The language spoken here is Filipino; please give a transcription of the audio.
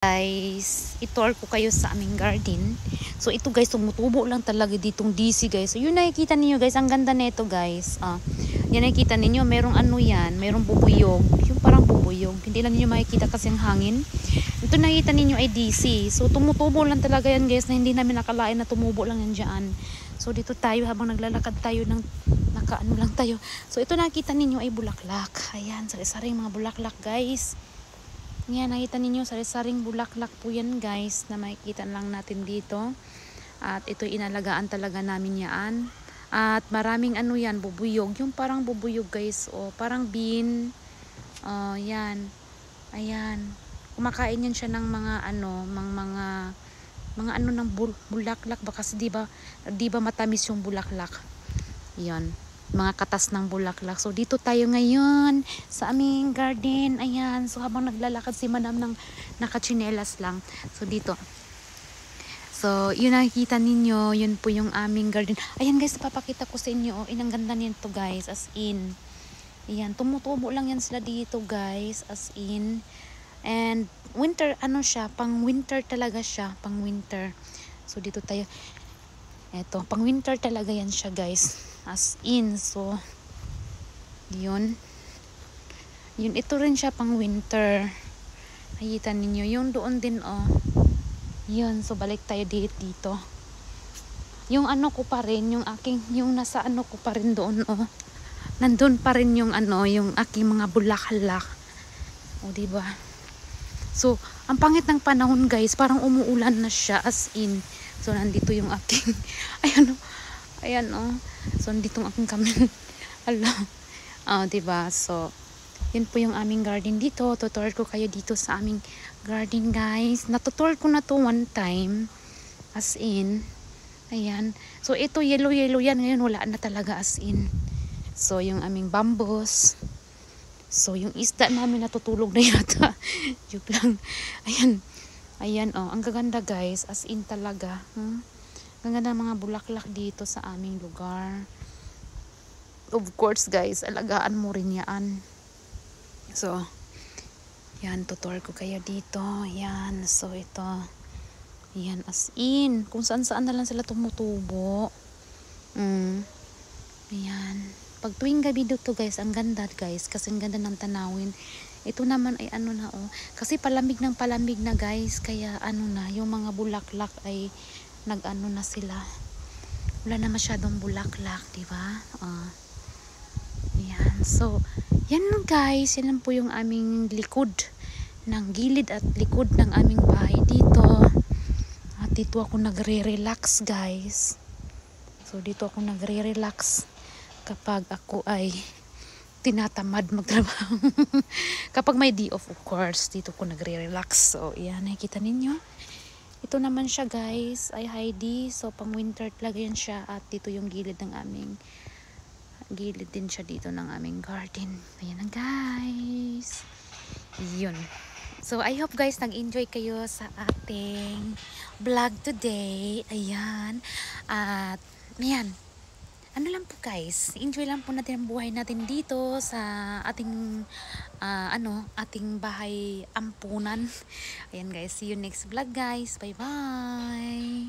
guys, itour ko kayo sa aming garden. So ito guys, tumutubo lang talaga ditong DC guys. So yun nakikita ninyo guys, ang ganda nito guys. Ah, yan nakikita ninyo, merong ano yan, merong bubuyog. Yung parang bubuyog. Hindi lang ninyo makikita kasi ang hangin. Ito nakikita ninyo ay DC. So tumutubo lang talaga yan guys na hindi namin nakalain na tumubo lang yan dyan. So dito tayo habang naglalakad tayo ng nakaano lang tayo. So ito nakita ninyo ay bulaklak. Ayan, sari-saring mga bulaklak guys. Yan, nakita ninyo, sari-saring bulaklak po yan guys na makikita lang natin dito. At ito inalagaan talaga namin yan. At maraming ano yan, bubuyog. Yung parang bubuyog guys, o parang bean. Oh, yan. Ayan. Kumakain yan siya ng mga ano, mga mga mga ano ng bul bulaklak ba kasi 'di ba 'di ba matamis yung bulaklak. 'Yan mga katas ng bulaklak. So dito tayo ngayon sa aming garden. Ayan. So habang naglalakad si madam ng nakachinelas lang. So dito. So yun nakikita ninyo. Yun po yung aming garden. Ayan guys, napapakita ko sa inyo. Oh, inang ganda nito guys. As in. Ayan. Tumutubo lang yan sila dito guys. As in. And winter ano siya. Pang winter talaga siya. Pang winter. So dito tayo. Eto. Pang winter talaga yan siya guys. As in so yun. Yun ito rin siya pang winter nakita ninyo yung doon din oh. Yun so balik tayo dito dito. Yung ano ko pa rin yung aking yung nasa ano ko pa rin doon oh. Nandun pa rin yung ano yung aking mga bulaklak. O oh, diba so ang pangit ng panahon guys parang umuulan na siya as in so nandito yung aking ayan oh Ayan, oh. So, nandito ang aking kamay. Ala. Oh, diba? So, yun po yung aming garden dito. Tutor ko kayo dito sa aming garden, guys. Natutor ko na to one time. As in. Ayan. So, ito, yellow-yellow yan. Ngayon, wala na talaga as in. So, yung aming bambos. So, yung isda namin natutulog na yata. Joke lang. Ayan. Ayan, oh. Ang gaganda, guys. As in talaga. Hmm? Ganda ng mga bulaklak dito sa aming lugar. Of course guys, alagaan mo rin yan. So, yan, tutor ko kayo dito. Yan, so ito. Yan, as in. Kung saan saan na lang sila tumutubo. Mm. Yan. Pag tuwing gabi dito guys, ang ganda guys. Kasi ang ganda ng tanawin. Ito naman ay ano na oh. Kasi palamig ng palamig na guys. Kaya ano na, yung mga bulaklak ay nag-ano na sila wala na masyadong bulaklak di ba uh, yan so yan guys yan lang po yung aming likod ng gilid at likod ng aming bahay dito at dito ako nagre-relax guys so dito ako nagre-relax kapag ako ay tinatamad magtrabaho kapag may day off of course dito ko nagre-relax so yan nakikita ninyo ito naman siya guys, ay Heidi. So pang winter talaga yan siya at dito yung gilid ng aming gilid din siya dito ng aming garden. Ayan na guys. Yun. So I hope guys nag-enjoy kayo sa ating vlog today. Ayan. At ayan ano lang po guys, enjoy lang po natin ang buhay natin dito sa ating uh, ano, ating bahay ampunan. Ayan guys, see you next vlog guys. Bye bye.